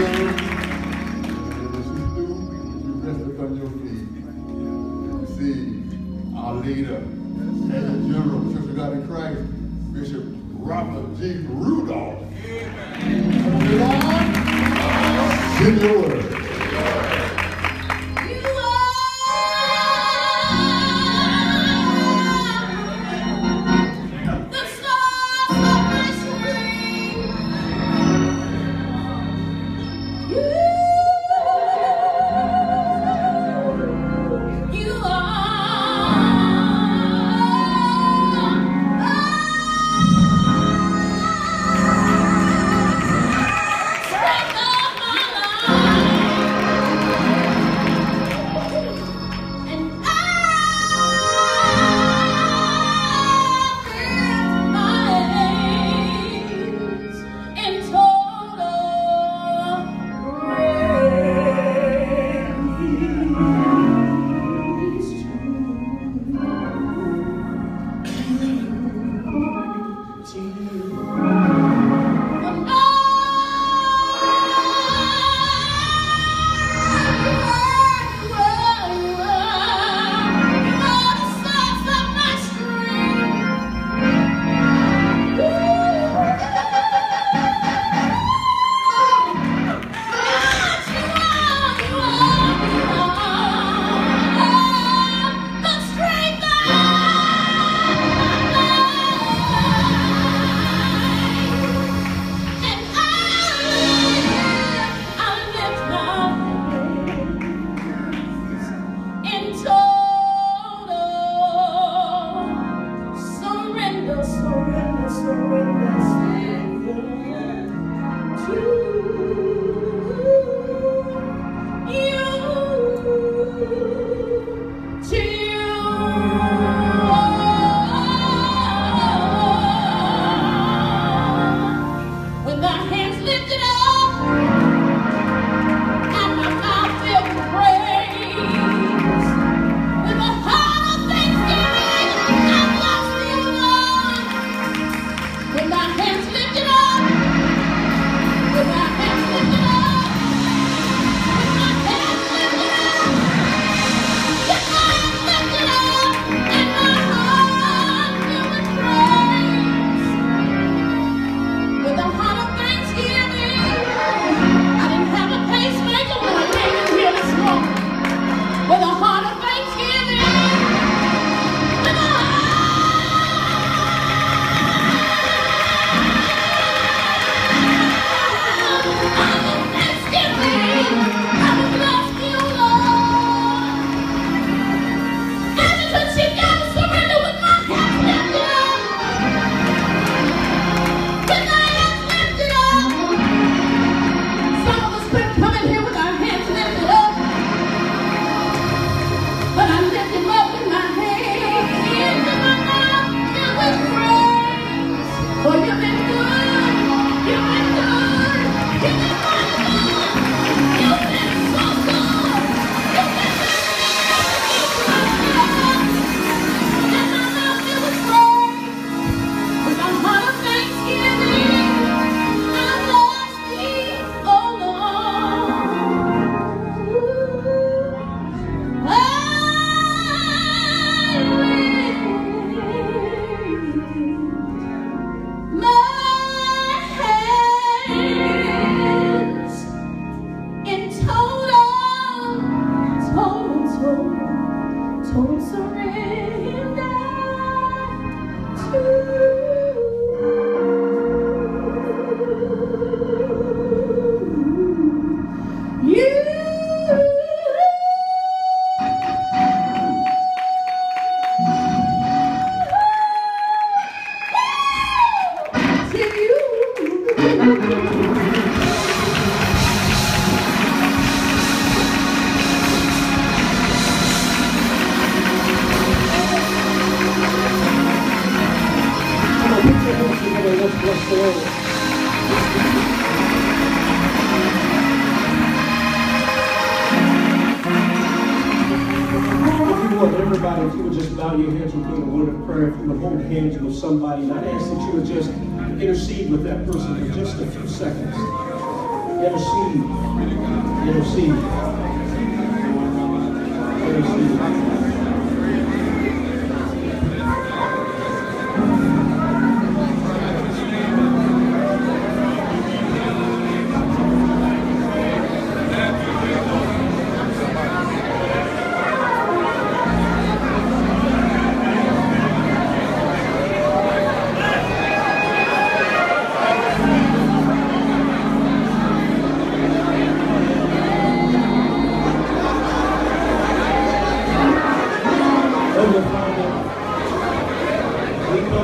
somebody, and I'd ask that you would just intercede with that person for just a few seconds.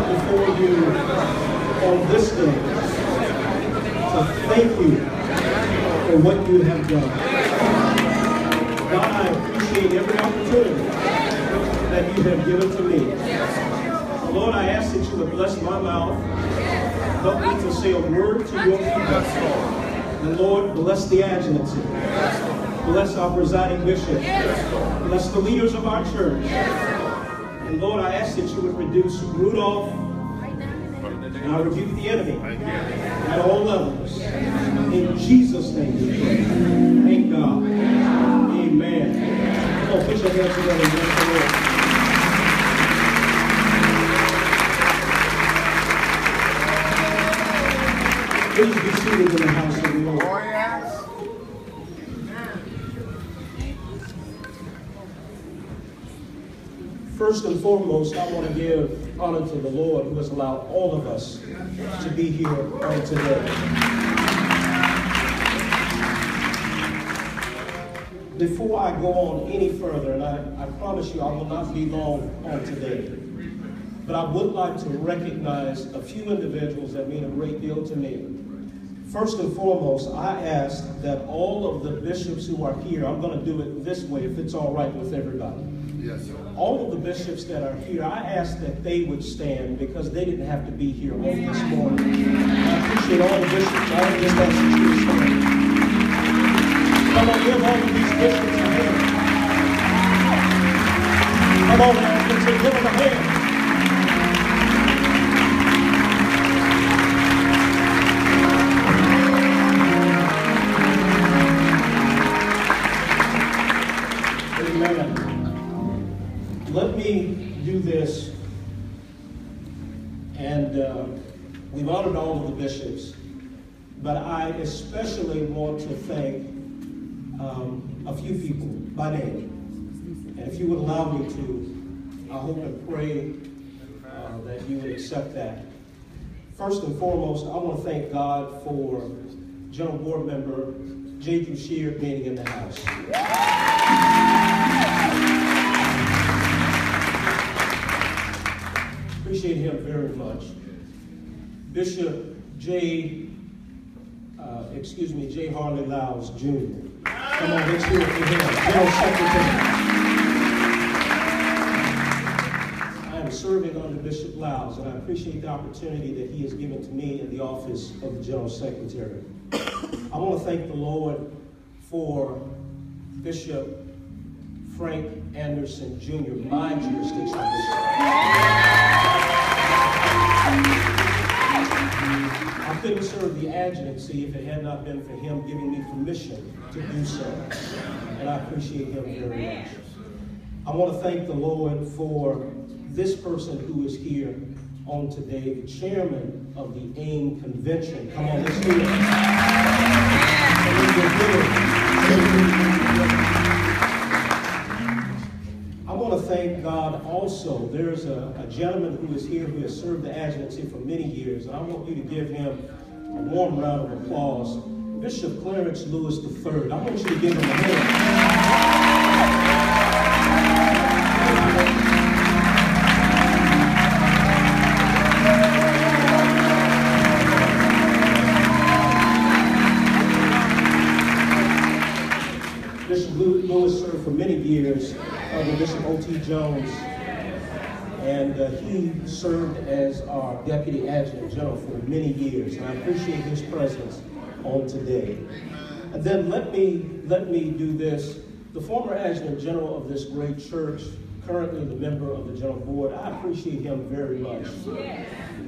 Before you on this day to thank you for what you have done. God, I appreciate every opportunity that you have given to me. Lord, I ask that you would bless my mouth, help me to say a word to your people. And Lord, bless the adjutancy. Bless our presiding bishop. Bless the leaders of our church. And Lord, I ask that you would reduce Rudolph, and I rebuke the enemy at all levels. In Jesus' name we pray. Thank God. Amen. Come on, put your hands together and bless the Lord. Please be seated in the house of the Lord. Oh, yes. First and foremost, I want to give honor to the Lord who has allowed all of us to be here on today. Before I go on any further, and I, I promise you I will not be long on today, but I would like to recognize a few individuals that mean a great deal to me. First and foremost, I ask that all of the bishops who are here, I'm going to do it this way if it's all right with everybody. Yes, sir. All of the bishops that are here, I ask that they would stand because they didn't have to be here on this morning. I appreciate all the bishops. I just ask that you stand. Come on, give all of these bishops a hand. Come on, let's give them a hand. Bishops, but I especially want to thank um, a few people by name. And if you would allow me to, I hope and pray uh, that you would accept that. First and foremost, I want to thank God for General Board Member J. Drew Sheard being in the house. Appreciate him very much. Bishop J. Uh, excuse me, J. Harley Lyles Jr. Come on, let's hear it for him. General Secretary. I am serving under Bishop Lyles, and I appreciate the opportunity that he has given to me in the office of the General Secretary. I want to thank the Lord for Bishop Frank Anderson Jr., my jurisdiction bishop. I couldn't serve the adjutancy if it had not been for him giving me permission to do so. And I appreciate him very much. I want to thank the Lord for this person who is here on today, the chairman of the AIM Convention. Come on, let's hear it. God also. There's a, a gentleman who is here who has served the adjutancy for many years, and I want you to give him a warm round of applause. Bishop Clarence Lewis III. I want you to give him a hand. O.T. Jones, and uh, he served as our deputy adjutant general for many years, and I appreciate his presence on today. And then let me let me do this. The former adjutant general of this great church, currently the member of the general board, I appreciate him very much.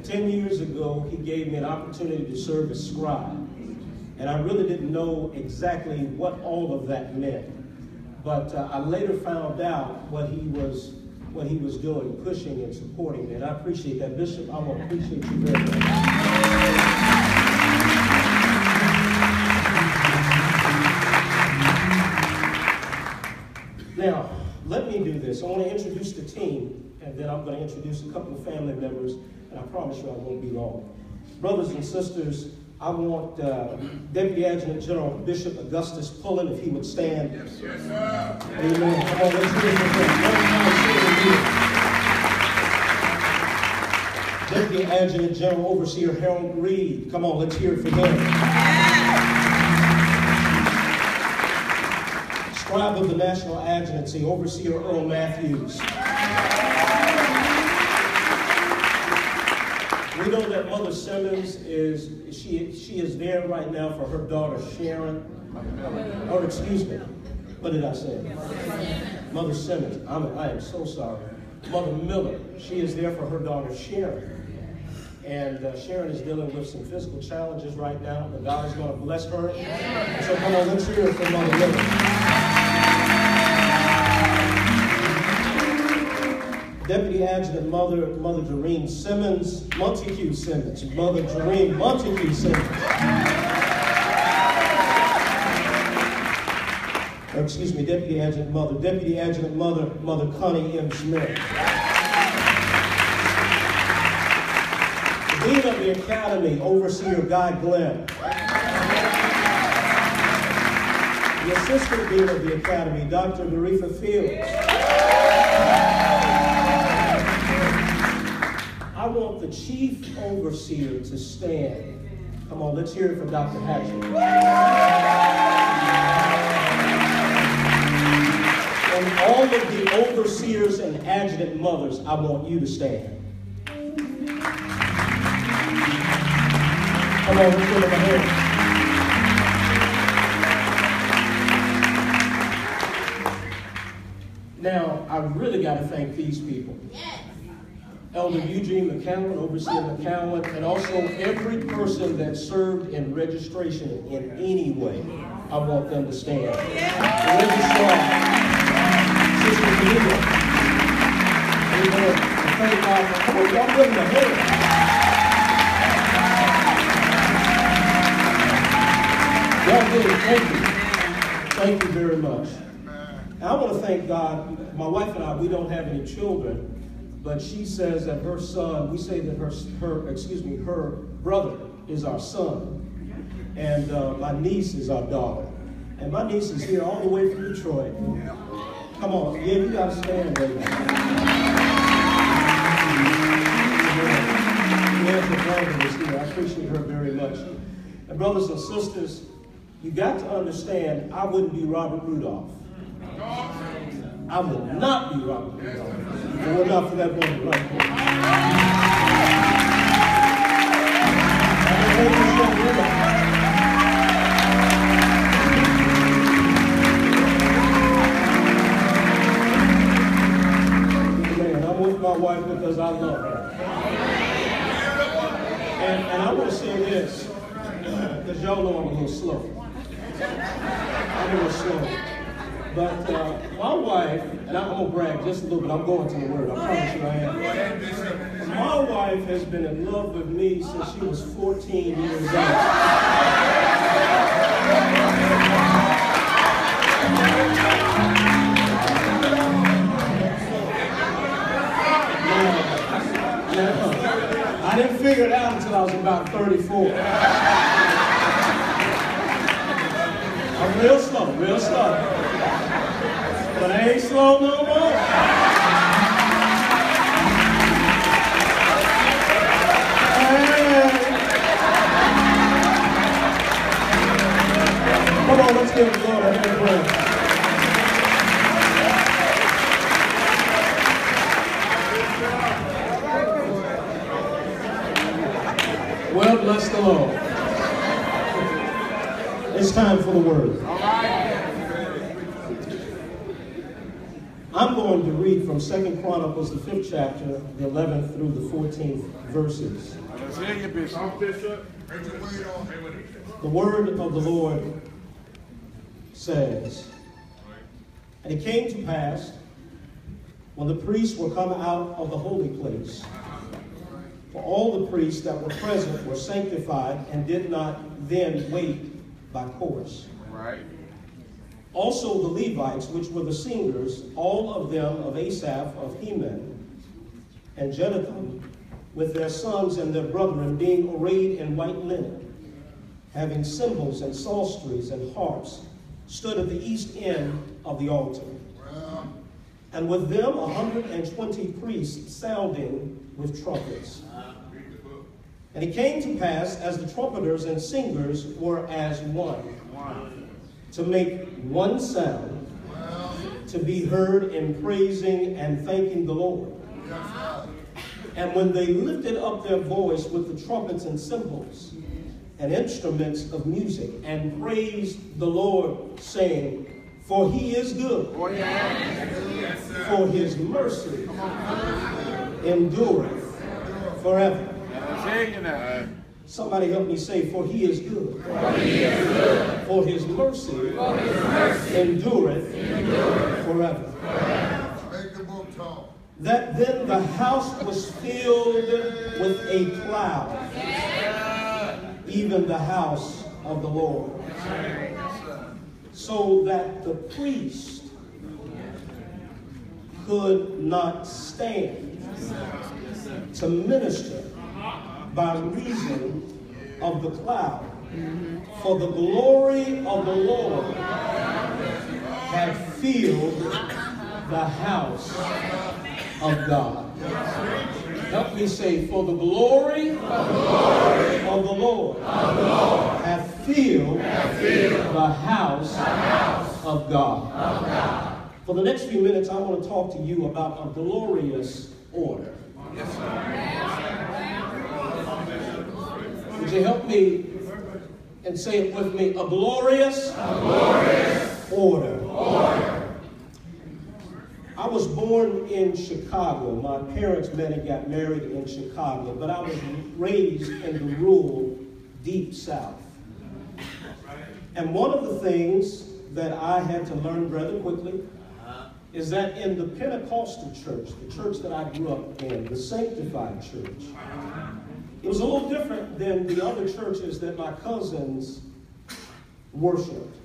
Ten years ago, he gave me an opportunity to serve as scribe. And I really didn't know exactly what all of that meant. But uh, I later found out what he was what he was doing, pushing and supporting me. And I appreciate that. Bishop, I want to appreciate you very much. Now, let me do this. I want to introduce the team, and then I'm going to introduce a couple of family members, and I promise you I won't be long. Brothers and sisters, I want uh, Deputy Adjutant General Bishop Augustus Pullen, if he would stand. Yes, yes sir. Amen. Come on, let's hear it for him. Deputy Adjutant General Overseer Harold Reed. Come on, let's hear it for him. Scribe of the National Adjutancy, Overseer Earl Matthews. We know that Mother Simmons is, she, she is there right now for her daughter Sharon. Or excuse me, what did I say? Mother Simmons, I'm, I am so sorry. Mother Miller, she is there for her daughter Sharon. And uh, Sharon is dealing with some physical challenges right now, but God is going to bless her. So come on, let's hear it from Mother Miller. Deputy Adjutant Mother, Mother Doreen Simmons, Montague Simmons, Mother Doreen Montague Simmons. Or excuse me, Deputy Adjutant Mother, Deputy Adjutant Mother, Mother Connie M. Smith. Dean of the Academy, Overseer Guy Glenn. The Assistant Dean of the Academy, Dr. Marifa Fields. Want the chief overseer to stand. Come on, let's hear it from Dr. Hatcher. And all of the overseers and adjutant mothers, I want you to stand. Come on, let's give. Now, I really got to thank these people. Yes. Elder Eugene McCowan, Overseer McCowan, and also every person that served in registration in any way. I want them to stand. The. Thank God. On, y'all. Thank you. Thank you very much. I want to thank God. My wife and I, we don't have any children, but she says that her son, we say that her, her excuse me, her brother is our son, and uh, my niece is our daughter. And my niece is here all the way from Detroit. Come on, yeah, you got to stand, baby. Here. I appreciate her very much. And brothers and sisters, you got to understand, I wouldn't be Robert Rudolph. I will not be Robert Rudolph. And we're not for that woman right there. My wife because I love her. And, and I want to say this, because y'all know I'm a little slow. I'm a little slow. But uh, my wife, and I'm going to brag just a little bit, I'm going to the word, I promise you I am. My wife has been in love with me since she was 14 years old. I didn't figure it out until I was about 34. I'm real slow, real slow. But I ain't slow no more. Come on, let's give the a. Well, bless the Lord. It's time for the word. I'm going to read from Second Chronicles, the fifth chapter, the 11th through the 14th verses. The word of the Lord says, And it came to pass, when the priests were come out of the holy place, for all the priests that were present were sanctified and did not then wait by course. Right. Also the Levites, which were the singers, all of them of Asaph, of Heman, and Jeduthun, with their sons and their brethren, being arrayed in white linen, having cymbals and psalteries and harps, stood at the east end of the altar. And with them a hundred and twenty priests sounding with trumpets. And it came to pass, as the trumpeters and singers were as one, to make one sound, to be heard in praising and thanking the Lord. And when they lifted up their voice with the trumpets and cymbals and instruments of music and praised the Lord, saying, For he is good, for his mercy endureth forever. Somebody help me say, For he is good. For his mercy endureth forever. Make the book talk. That then the house was filled with a cloud, even the house of the Lord. So that the priest could not stand to minister by reason of the cloud. For the glory of the Lord had filled the house of God. Help me say, for the glory, of the Lord, have filled, the house, of God. For the next few minutes, I want to talk to you about a glorious order. Would you help me and say it with me? A glorious, order. I was born in Chicago. My parents met and got married in Chicago, but I was raised in the rural deep south. And one of the things that I had to learn rather quickly is that in the Pentecostal church, the church that I grew up in, the sanctified church, it was a little different than the other churches that my cousins worshiped.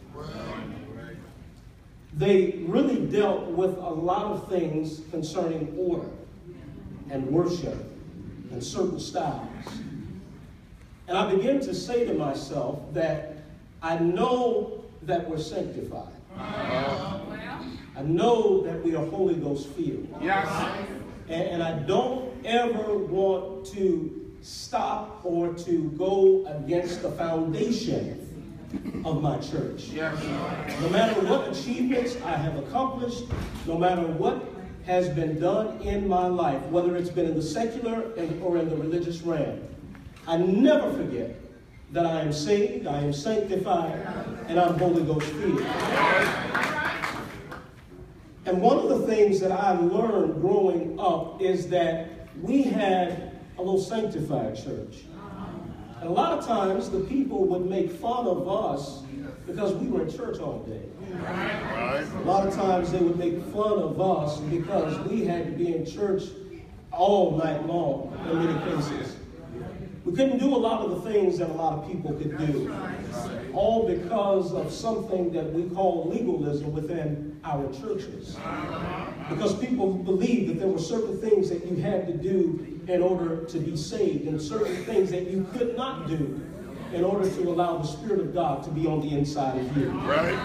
They really dealt with a lot of things concerning order and worship and certain styles. And I began to say to myself that I know that we're sanctified. I know that we are Holy Ghost filled. Yes. And, and I don't ever want to stop or to go against the foundation of my church. Yes. No matter what achievements I have accomplished, no matter what has been done in my life, whether it's been in the secular or in the religious realm, I never forget that I am saved, I am sanctified, and I'm Holy Ghost filled. And one of the things that I learned growing up is that we had a little sanctified church. And a lot of times the people would make fun of us because we were in church all day. A lot of times they would make fun of us because we had to be in church all night long in many cases. We couldn't do a lot of the things that a lot of people could do. All because of something that we call legalism within our churches. Because people believed that there were certain things that you had to do in order to be saved, and certain things that you could not do in order to allow the Spirit of God to be on the inside of you. Right?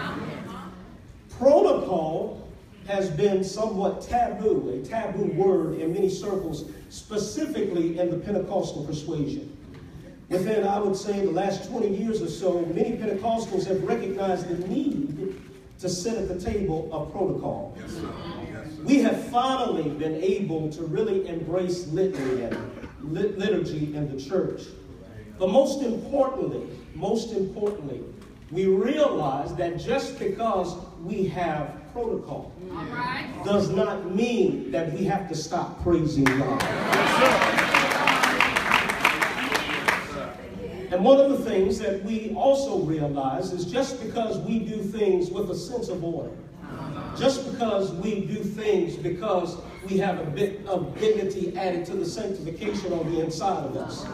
Protocol has been somewhat taboo, a taboo word in many circles, specifically in the Pentecostal persuasion. Within, I would say, the last 20 years or so, many Pentecostals have recognized the need to sit at the table of protocol. We have finally been able to really embrace litany and lit- liturgy in the church. But most importantly, most importantly, we realize that just because we have protocol does not mean that we have to stop praising God. And one of the things that we also realize is just because we do things with a sense of order, just because we do things because we have a bit of dignity added to the sanctification on the inside of us,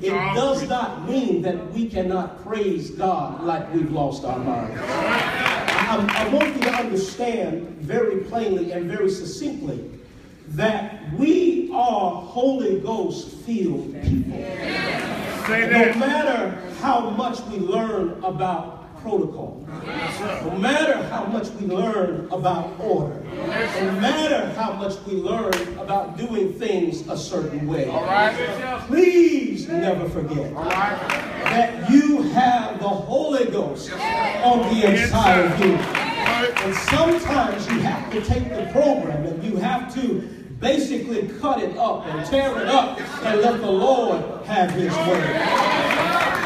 it does not mean that we cannot praise God like we've lost our minds. I, I want you to understand very plainly and very succinctly that we are Holy Ghost filled people. No matter how much we learn about protocol, no matter how much we learn about order, no matter how much we learn about doing things a certain way, please never forget that you have the Holy Ghost on the inside of you. And sometimes you have to take the program and you have to basically cut it up and tear it up and let the Lord have his way.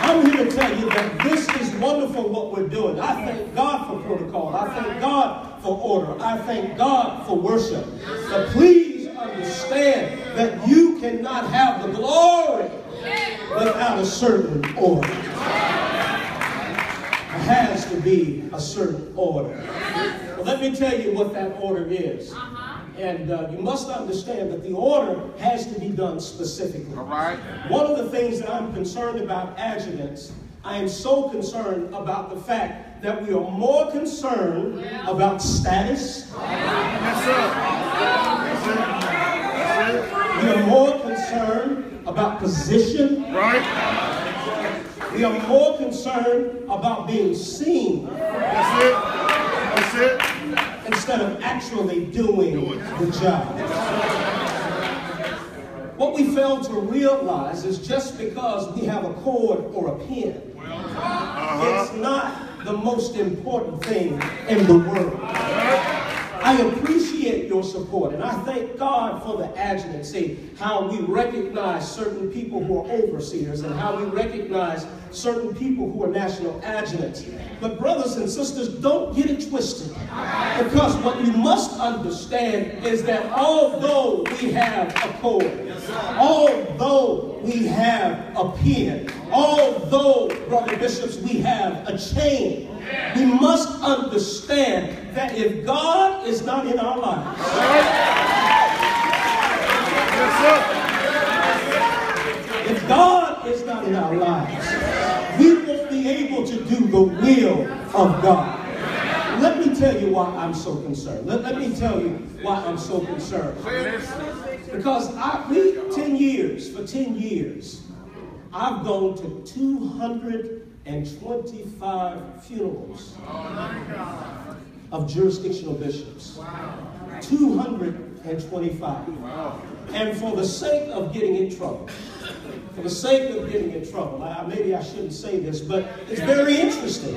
I'm here to tell you that this is wonderful what we're doing. I thank God for protocol. I thank God for order. I thank God for worship. But please understand that you cannot have the glory without a certain order. There has to be a certain order. Well, let me tell you what that order is. And uh, you must understand that the order has to be done specifically. All right. One of the things that I'm concerned about adjutants, I am so concerned about the fact that we are more concerned about status, Yes, sir. Yes, sir. we are more concerned about position, Right. we are more concerned about being seen That's it. That's it. Instead of actually doing the job. What we fail to realize is just because we have a cord or a pen, uh-huh. it's not the most important thing in the world. I appreciate your support, and I thank God for the adjutant. See how we recognize certain people who are overseers, and how we recognize certain people who are national adjutants. But brothers and sisters, don't get it twisted, because what you must understand is that although we have a cord, although we have a pen, although brother bishops we have a chain, we must understand that if God is not in our lives, if God is not in our lives, we won't be able to do the will of God. Let me tell you why I'm so concerned. Let, let me tell you why I'm so concerned. Because I, we, 10 years, for 10 years, I've gone to 225 funerals of jurisdictional bishops. 225. And for the sake of getting in trouble, for the sake of getting in trouble, I, maybe I shouldn't say this, but it's very interesting.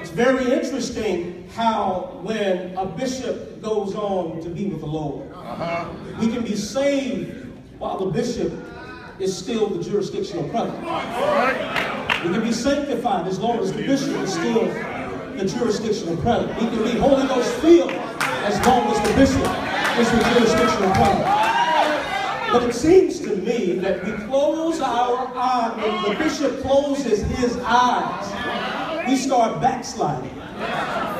It's very interesting how when a bishop goes on to be with the Lord, we can be saved while the bishop is still the jurisdictional president. We can be sanctified as long as the bishop is still the jurisdictional president. We can be Holy Ghost filled as long as the bishop is the jurisdictional president. But it seems to me that we close our eyes, when the bishop closes his eyes, we start backsliding.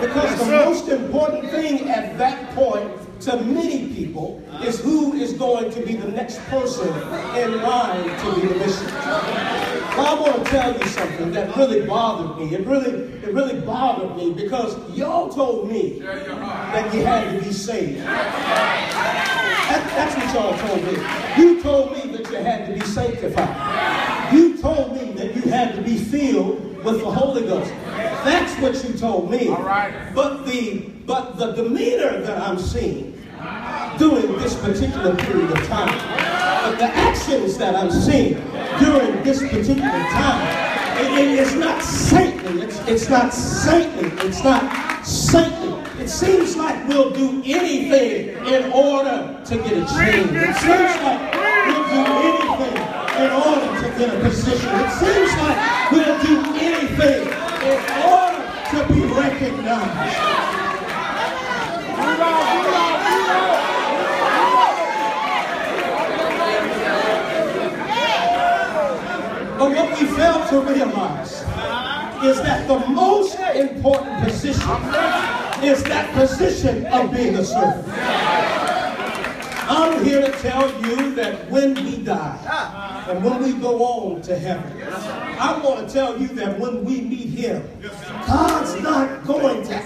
Because the most important thing at that point to many people is who is going to be the next person in line to be the bishop. Well, I want to tell you something that really bothered me. It really, it really bothered me because y'all told me that you had to be saved. That- that's what y'all told me. You told me that you had to be sanctified. You told me that you had to be filled with the Holy Ghost. That's what you told me. All right. But the but the demeanor that I'm seeing during this particular period of time, but the actions that I'm seeing during this particular time, it- it is not saintly. It's, it's not saintly. It's not saintly. It seems like we'll do anything in order to get a change. It seems like we'll do anything in order to get a position. It seems like we'll do anything in order to be recognized. But what we fail to realize is that the most important position is that position of being a servant. I'm here to tell you that when we die and when we go on to heaven, I want to tell you that when we meet Him, God's not going to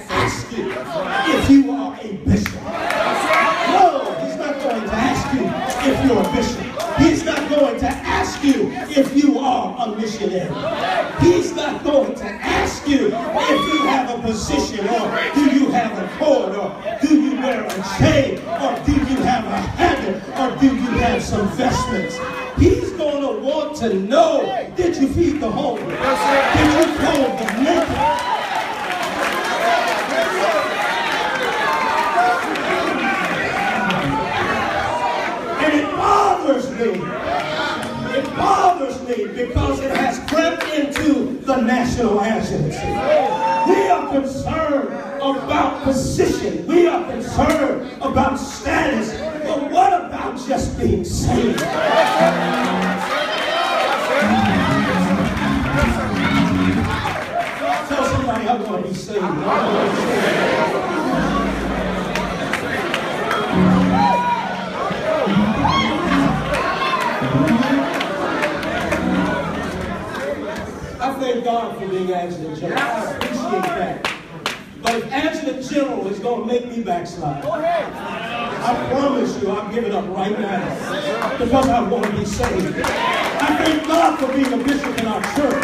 for being a bishop in our church.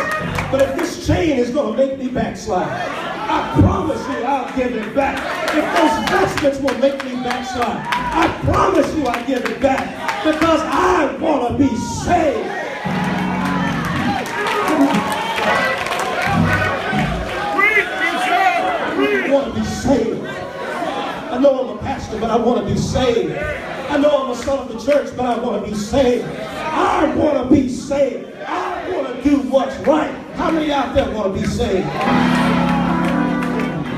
But if this chain is going to make me backslide, I promise you I'll give it back. If those vestments will make me backslide, I promise you I'll give it back because I want to be saved. Preach, Bishop! Preach! I want to be saved. I know I'm a pastor, but I want to be saved. I know I'm a son of the church, but I want to be saved. I want to be saved. I want to do what's right. How many out there want to be saved?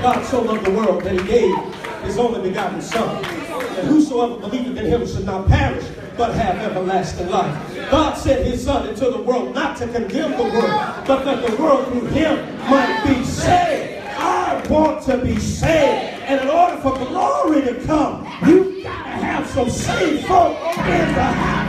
God so loved the world that he gave his only begotten Son. And whosoever believeth in him should not perish, but have everlasting life. God sent his Son into the world not to condemn the world, but that the world through him might be saved. I want to be saved. And in order for glory to come, you've gotta have some saved folk in the house.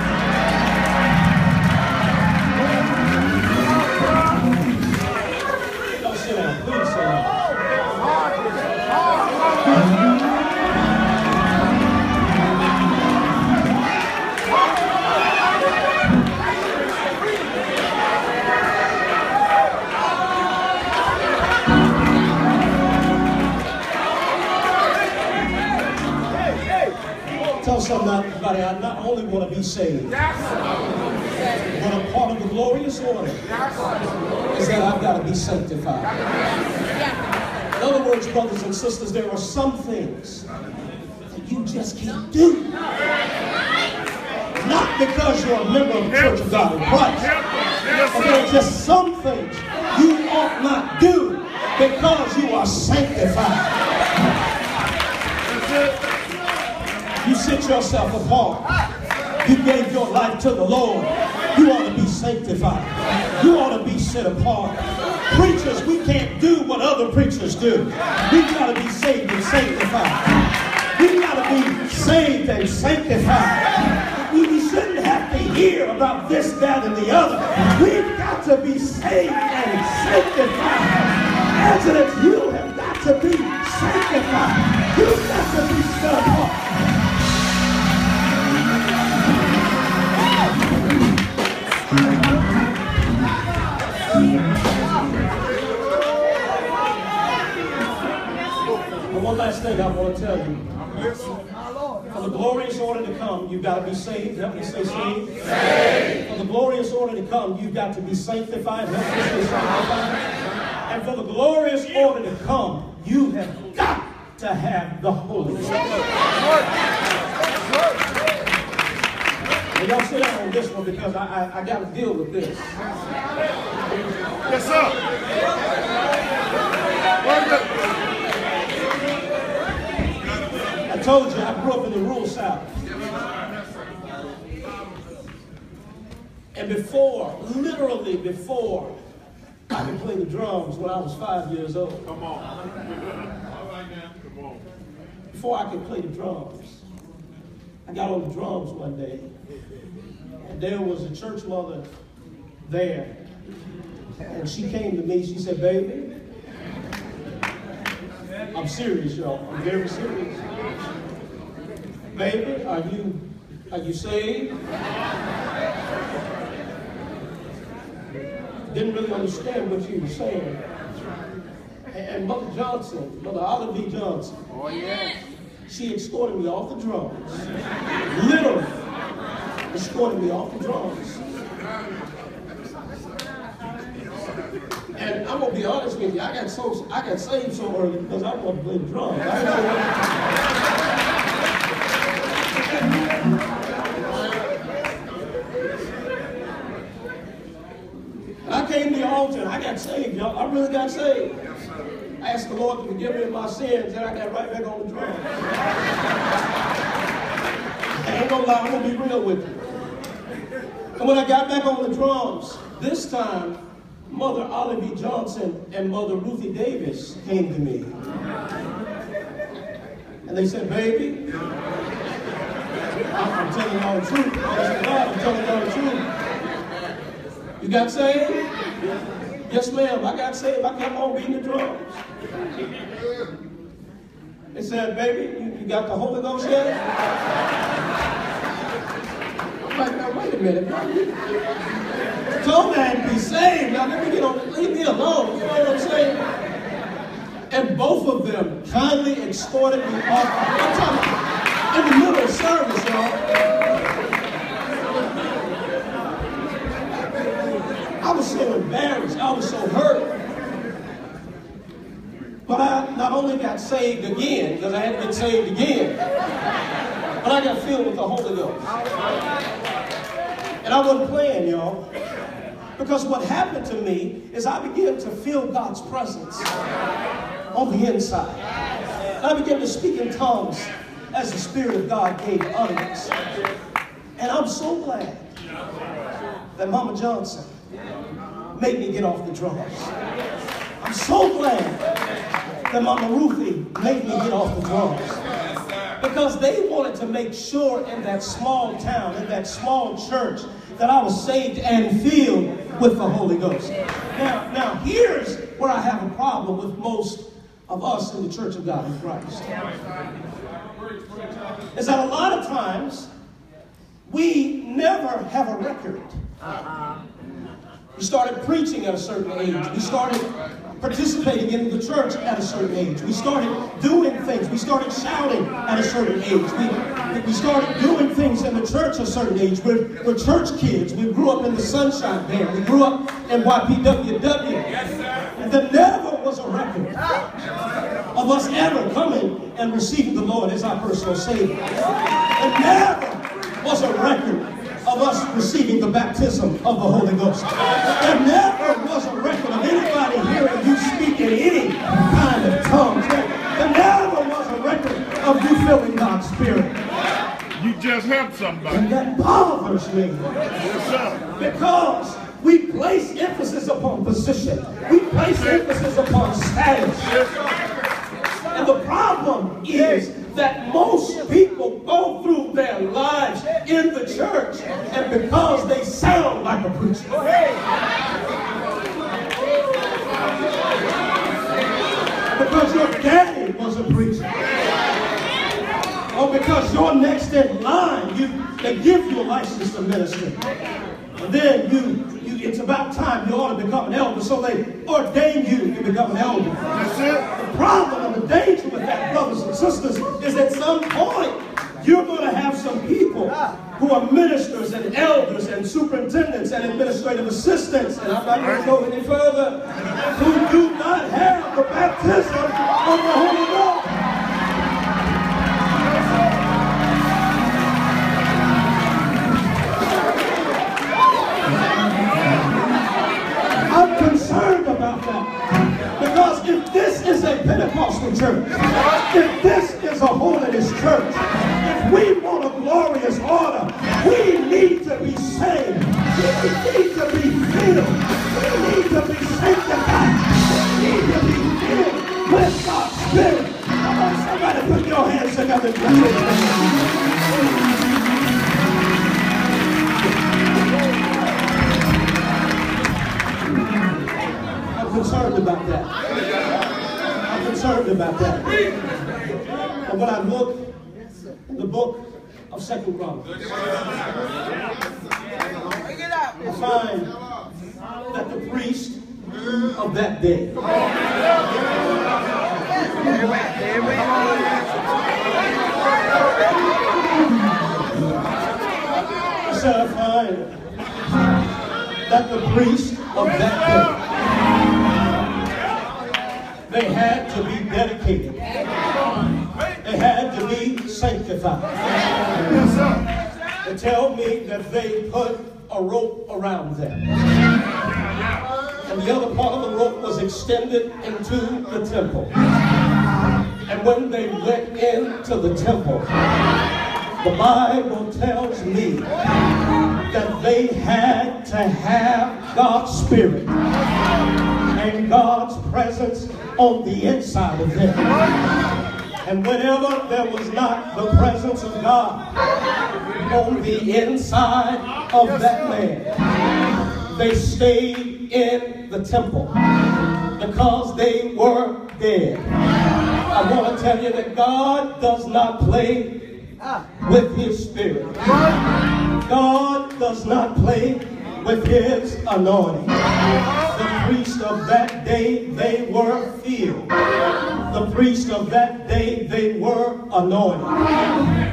Tell somebody, I not only want to be saved, but a part of the glorious order is that I've got to be sanctified. In other words, brothers and sisters, there are some things that you just can't do. Not because you're a member of the Church of God in Christ. But there are just some things you ought not do because you are sanctified. Set yourself apart. You gave your life to the Lord. You ought to be sanctified. You ought to be set apart. Preachers, we can't do what other preachers do. We got to be saved and sanctified. We got to be saved and sanctified. We, shouldn't have to hear about this, that, and the other. We've got to be saved and sanctified. As you have got to be sanctified. You've got to be set apart. One last thing I want to tell you. For the glorious order to come, you've got to be saved. Help me say saved. For the glorious order to come, you've got to be sanctified. Help me say sanctified. And for the glorious order to come, you have got to have the Holy Spirit. And y'all sit down on this one because I, I, I got to deal with this. Yes, sir! Told you I grew up in the rural South. And before, literally before, I could play the drums when I was five years old. Come on. All right now. Come on. Before I could play the drums, I got on the drums one day, and there was a church mother there. And she came to me, she said, Baby, I'm serious, y'all. I'm very serious. Baby, are you are you saved? Didn't really understand what you were saying. And, and Mother Johnson, Mother Olive B. Johnson, Oh, yes. she escorted me off the drums. Literally escorted me off the drums. And I'm gonna be honest with you, I got so I got saved so early because I wanted to play the drums. I I came to the altar and I got saved, y'all. I really got saved. I asked the Lord to forgive me of my sins, and I got right back on the drums. I ain't gonna lie, I'm gonna be real with you. And when I got back on the drums, this time, Mother Olive B. Johnson and Mother Ruthie Davis came to me. And they said, baby, I'm, telling y'all the truth. Yes, God, I'm telling y'all the truth. You got saved? Yes, ma'am. I got saved. I kept on beating the drums. They said, baby, you, you got the Holy Ghost yet? I'm like, now, wait a minute. Told man be saved. Now, let me get on, leave me alone. You know what I'm saying? And both of them kindly escorted me off. I'm talking in the middle of service, y'all. I was so embarrassed. I was so hurt. But I not only got saved again, because I hadn't been saved again, but I got filled with the Holy Ghost. And I wasn't playing, y'all. Because what happened to me is I began to feel God's presence on the inside. And I began to speak in tongues as the Spirit of God gave utterance. And I'm so glad that Mama Johnson made me get off the drums. I'm so glad that Mama Ruthie made me get off the drums. Because they wanted to make sure in that small town, in that small church, that I was saved and filled with the Holy Ghost. Now, now here's where I have a problem with most of us in the Church of God in Christ. Is that a lot of times we never have a record. We started preaching at a certain age. We started participating in the church at a certain age. We started doing things. We started shouting at a certain age. We, we started doing things in the church at a certain age. We're, we're church kids. We grew up in the Sunshine Band. We grew up in YPWW. Yes, And there never was a record of us ever coming and receiving the Lord as our personal Savior. There never was a record of us receiving the baptism of the Holy Ghost. There never was a record of anybody hearing you speak in any kind of tongues. There, never was a record of you feeling God's Spirit. You just helped somebody. And that bothers me. Yes. Because we place emphasis upon position. We primeiras And when I look the book of Second Chronicles, I find that the priest of that day that the priest of that day they had to be dedicated. They had to be sanctified. Yes. They tell me that they put a rope around them. And the other part of the rope was extended into the temple. And when they went into the temple, the Bible tells me that they had to have God's Spirit and God's presence on the inside of them. And whenever there was not the presence of God on the inside of that man, they stayed in the temple because they were dead. I want to tell you that God does not play with his spirit. God does not play with his anointing. The priest of that day, they were filled. The priest of that day, they were anointed.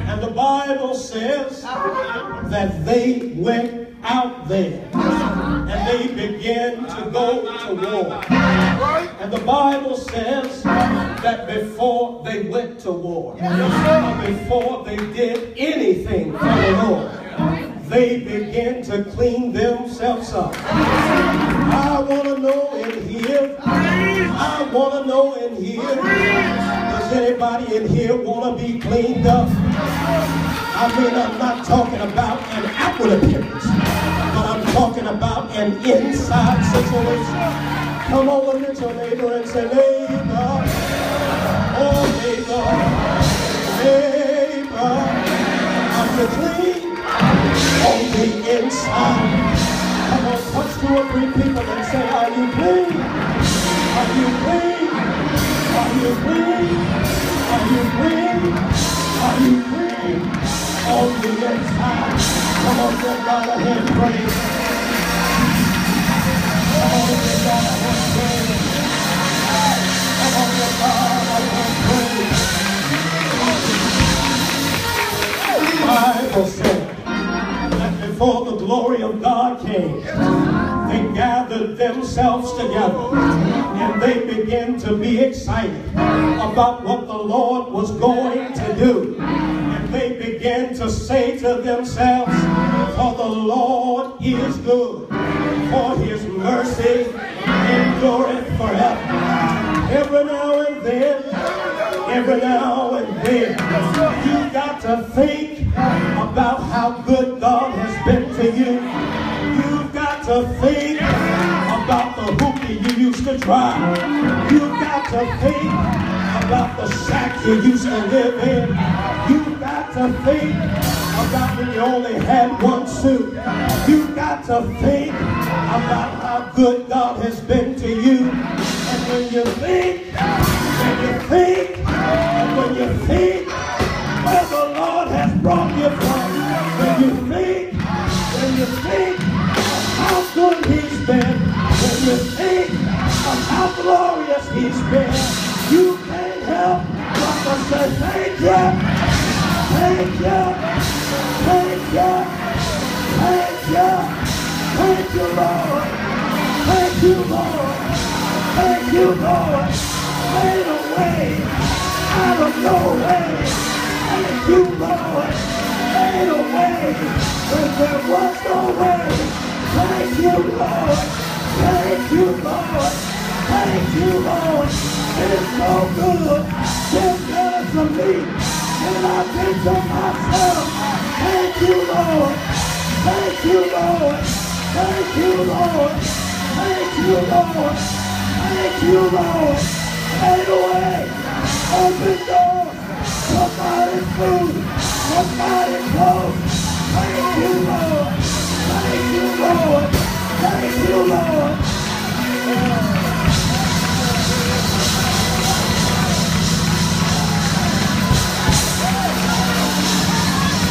And the Bible says that they went out there and they began to go to war. And the Bible says that before they went to war, before they did anything for the Lord, they begin to clean themselves up. I want to know in here, I want to know in here, does anybody in here want to be cleaned up? I mean, I'm not talking about an outward appearance, but I'm talking about an inside situation. Come over at your neighbor and say, neighbor, oh neighbor, neighbor, on the inside? Come on, touch two or three people and say, are you clean? Are you clean? Are you clean? Are you clean? Are you clean on the inside? Come on, give God a hand praise. Themselves together and they began to be excited about what the Lord was going to do. And they began to say to themselves, For the Lord is good, for his mercy endureth forever. Every now and then, every now and then, you got to think about how good God has been to you. You've got to think you drive. You've got to think about the shack you used to live in. You've got to think about when you only had one suit. You've got to think about how good God has been to you. And when you think, when you think, and when you think where the Lord has brought you from, when you think, when you think how good He's been, how glorious He's been, you can't help but to say thank you, thank you, thank you, thank you, thank you, Lord, thank you, Lord, thank you, Lord, made a way out of no way. Thank you, Lord. Made a way when there was no way. Thank you, Lord. Thank you, Lord. Thank you, Lord. It is so good. Been good to me. And I've been to myself. Thank you, Lord. Thank you, Lord. Thank you, Lord. Thank you, Lord. Thank you, Lord. Made a way. Open doors. Provided food. Provided clothes. Thank you, Lord. Thank you, Lord. Thank you, Lord. Somebody you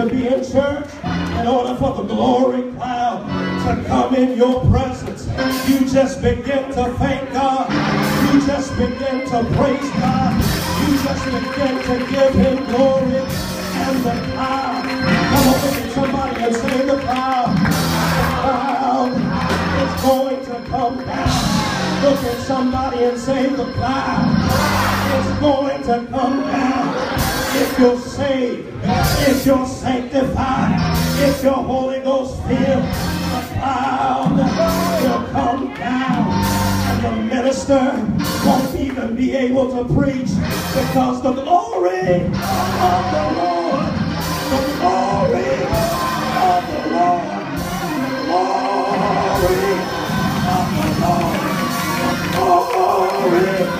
to be in church in order for the glory cloud to come in your presence. You just begin to thank God. You just begin to praise God. You just begin to give Him glory and the cloud. Come on, look at somebody and say the cloud. The cloud is going to come down. Look at somebody and say the cloud is going to come down. If you're saved, if you're sanctified, if you're Holy Ghost filled, the cloud will come down. And the minister won't even be able to preach because the glory of the Lord, the glory of the Lord, the glory of the Lord, the glory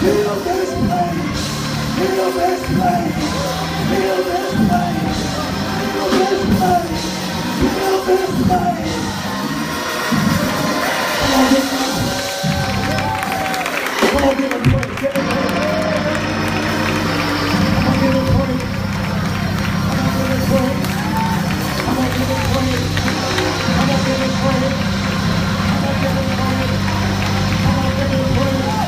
Fill this place. Fill this place. Fill this place. Fill this place. Fill this place. Come on, give him praise. Give him praise. Come on, give him praise. Come on, give him praise. Come on, give him praise. Come on, give him praise. Come on, give him praise. Come on, give him praise.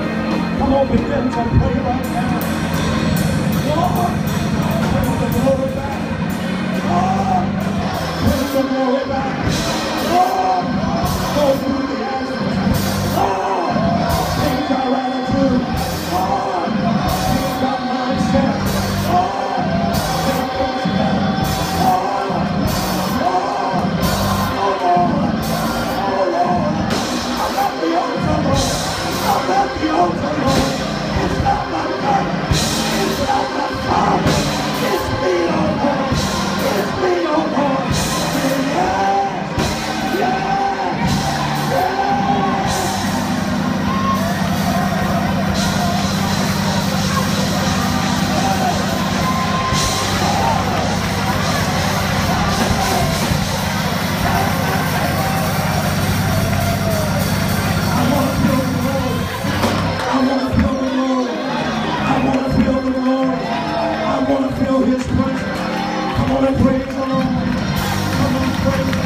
come on with them to play right now. Lord, bring the glory back. Lord, bring the glory back. Lord, go through. Come on and feel his presence. Come on and praise the Lord. Come on and praise